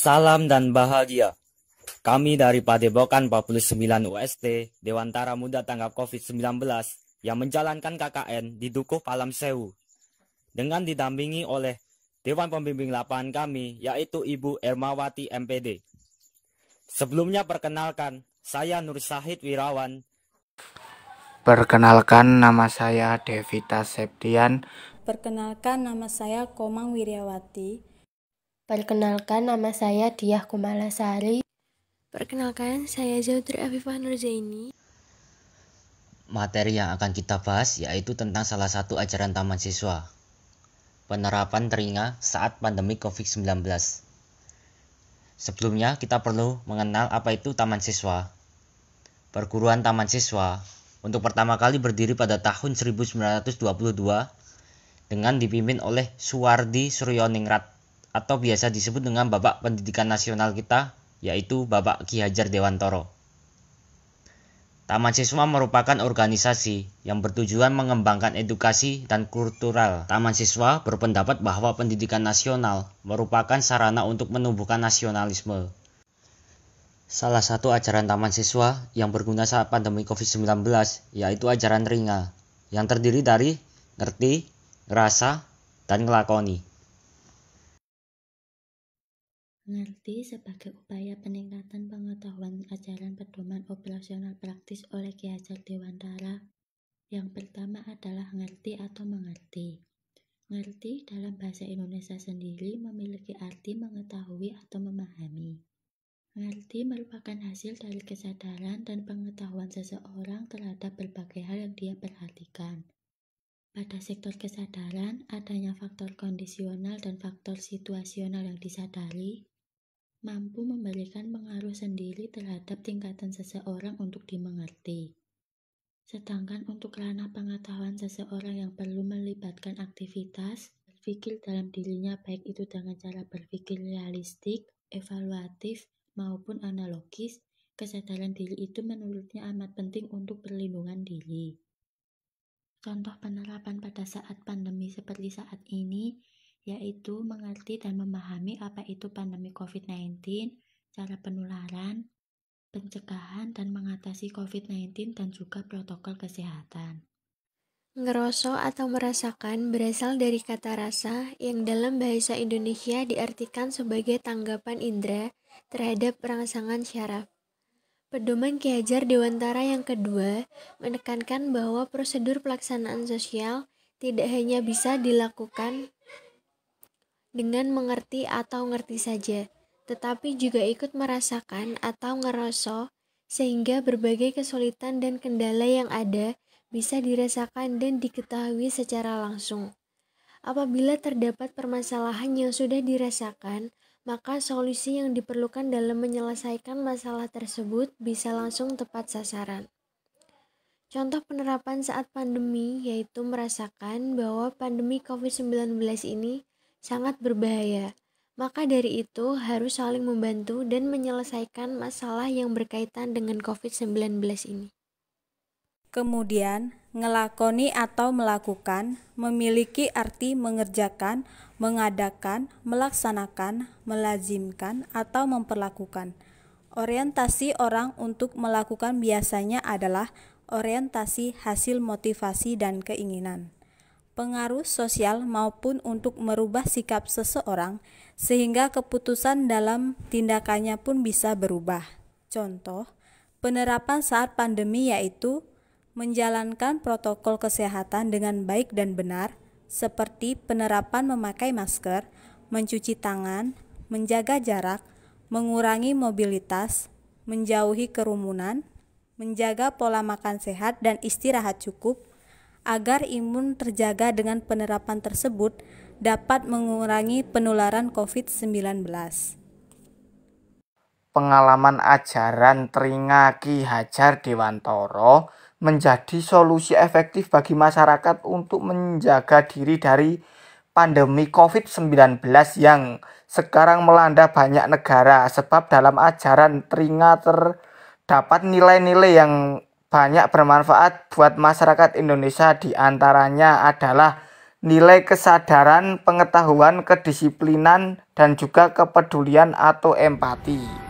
Salam dan bahagia. Kami dari Padepokan 49 UST, Dewantara Muda Tanggap COVID-19 yang menjalankan KKN di Dukuh Palam Sewu. Dengan didampingi oleh Dewan Pembimbing Lapangan kami, yaitu Ibu Ermawati MPD. Sebelumnya perkenalkan, saya Nur Sahid Wirawan. Perkenalkan nama saya Devita Septian. Perkenalkan nama saya Komang Wiryawati. Perkenalkan nama saya Diah Kumalasari. Perkenalkan saya Zautri Afifah Nurzaini. Materi yang akan kita bahas yaitu tentang salah satu ajaran taman siswa. Penerapan telinga saat pandemi COVID-19. Sebelumnya kita perlu mengenal apa itu taman siswa. Perguruan taman siswa untuk pertama kali berdiri pada tahun 1922 dengan dipimpin oleh Suwardi Suryoningrat atau biasa disebut dengan Bapak Pendidikan Nasional kita yaitu Bapak Ki Hajar Dewantoro. Taman Siswa merupakan organisasi yang bertujuan mengembangkan edukasi dan kultural. Taman Siswa berpendapat bahwa pendidikan nasional merupakan sarana untuk menumbuhkan nasionalisme. Salah satu ajaran Taman Siswa yang berguna saat pandemi COVID-19 yaitu ajaran ringa yang terdiri dari ngerti, ngerasa, dan ngelakoni. Ngerti sebagai upaya peningkatan pengetahuan ajaran pedoman operasional praktis oleh Ki Hajar Dewantara. Yang pertama adalah ngerti atau mengerti. Ngerti dalam bahasa Indonesia sendiri memiliki arti mengetahui atau memahami. Ngerti merupakan hasil dari kesadaran dan pengetahuan seseorang terhadap berbagai hal yang dia perhatikan. Pada sektor kesadaran, adanya faktor kondisional dan faktor situasional yang disadari, mampu memberikan pengaruh sendiri terhadap tingkatan seseorang untuk dimengerti. Sedangkan untuk ranah pengetahuan seseorang yang perlu melibatkan aktivitas, berpikir dalam dirinya baik itu dengan cara berpikir realistik, evaluatif, maupun analogis, kesadaran diri itu menurutnya amat penting untuk perlindungan diri. Contoh penerapan pada saat pandemi seperti saat ini yaitu mengerti dan memahami apa itu pandemi COVID-19, cara penularan, pencegahan dan mengatasi COVID-19 dan juga protokol kesehatan. Ngeroso atau merasakan berasal dari kata rasa yang dalam bahasa Indonesia diartikan sebagai tanggapan indera terhadap rangsangan syaraf. Pedoman Ki Hajar Dewantara yang kedua menekankan bahwa prosedur pelaksanaan sosial tidak hanya bisa dilakukan dengan mengerti atau ngerti saja, tetapi juga ikut merasakan atau ngerosok sehingga berbagai kesulitan dan kendala yang ada bisa dirasakan dan diketahui secara langsung. Apabila terdapat permasalahan yang sudah dirasakan, maka solusi yang diperlukan dalam menyelesaikan masalah tersebut bisa langsung tepat sasaran. Contoh penerapan saat pandemi yaitu merasakan bahwa pandemi COVID-19 ini sangat berbahaya. Maka dari itu harus saling membantu dan menyelesaikan masalah yang berkaitan dengan COVID-19 ini. Kemudian, ngelakoni atau melakukan memiliki arti mengerjakan, mengadakan, melaksanakan, melazimkan, atau memperlakukan. Orientasi orang untuk melakukan biasanya adalah orientasi hasil motivasi dan keinginan. Pengaruh sosial maupun untuk merubah sikap seseorang sehingga keputusan dalam tindakannya pun bisa berubah. Contoh, penerapan saat pandemi yaitu menjalankan protokol kesehatan dengan baik dan benar, seperti penerapan memakai masker, mencuci tangan, menjaga jarak, mengurangi mobilitas, menjauhi kerumunan, menjaga pola makan sehat dan istirahat cukup, agar imun terjaga dengan penerapan tersebut dapat mengurangi penularan COVID-19. Pengalaman ajaran Teringa Ki Hajar Dewantoro menjadi solusi efektif bagi masyarakat untuk menjaga diri dari pandemi COVID-19 yang sekarang melanda banyak negara sebab dalam ajaran teringat terdapat nilai-nilai yang banyak bermanfaat buat masyarakat Indonesia di antaranya adalah nilai kesadaran, pengetahuan, kedisiplinan, dan juga kepedulian atau empati.